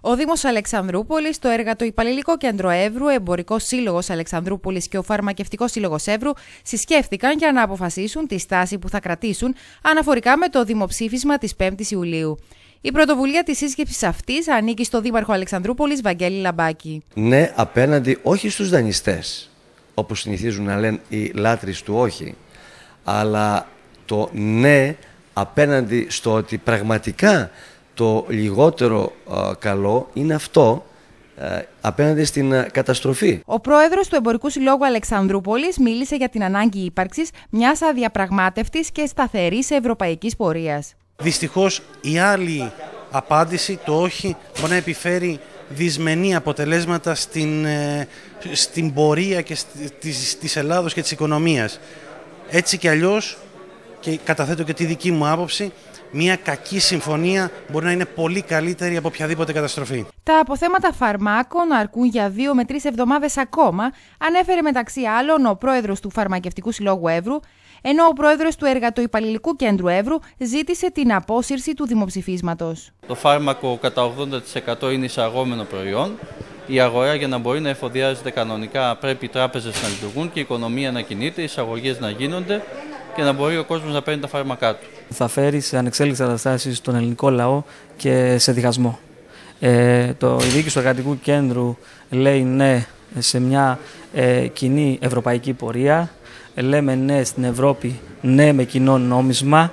Ο Δήμος Αλεξανδρούπολης, το Εργατοϊπαλληλικό Κέντρο Εύρου, Εμπορικό Σύλλογος Αλεξανδρούπολης και ο Φαρμακευτικός Σύλλογος Εύρου συσκέφτηκαν για να αποφασίσουν τη στάση που θα κρατήσουν αναφορικά με το δημοψήφισμα της 5η Ιουλίου. Η πρωτοβουλία της σύσκεψης αυτής ανήκει στο Δήμαρχο Αλεξανδρούπολης Βαγγέλη Λαμπάκη. Ναι, απέναντι όχι στους δανειστές, όπως συνηθίζουν να λένε οι λάτρε του όχι, αλλά το ναι απέναντι στο ότι πραγματικά το λιγότερο καλό είναι αυτό απέναντι στην καταστροφή. Ο πρόεδρος του Εμπορικού Συλλόγου Αλεξανδρούπολης μίλησε για την ανάγκη ύπαρξης μιας αδιαπραγμάτευτης και σταθερής ευρωπαϊκής πορείας. Δυστυχώς η άλλη απάντηση, το όχι, μπορεί να επιφέρει δυσμενή αποτελέσματα στην, ε, στην πορεία και της, της Ελλάδος και της οικονομίας. Έτσι και αλλιώς, και καταθέτω και τη δική μου άποψη, μια κακή συμφωνία μπορεί να είναι πολύ καλύτερη από οποιαδήποτε καταστροφή. Τα αποθέματα φαρμάκων αρκούν για δύο με τρεις εβδομάδες ακόμα, ανέφερε μεταξύ άλλων ο πρόεδρος του Φαρμακευτικού Συλλόγου Εύρου, ενώ ο πρόεδρος του Εργατοϊπαλληλικού Κέντρου Εύρου ζήτησε την απόσυρση του δημοψηφίσματος. Το φάρμακο κατά 80% είναι εισαγόμενο προϊόν. Η αγορά για να μπορεί να εφοδιάζεται κανονικά πρέπει οι τράπεζες να λειτουργούν και η οικονομία να κινείται, οι εισαγωγές να γίνονται και να μπορεί ο κόσμος να παίρνει τα φάρμακά του. Θα φέρει σε ανεξέλεγκτε καταστάσεις στον ελληνικό λαό και σε διχασμό. Ε, το, η διοίκηση του εργατικού κέντρου λέει ναι σε μια ε, κοινή ευρωπαϊκή πορεία. Λέμε ναι στην Ευρώπη, ναι με κοινό νόμισμα.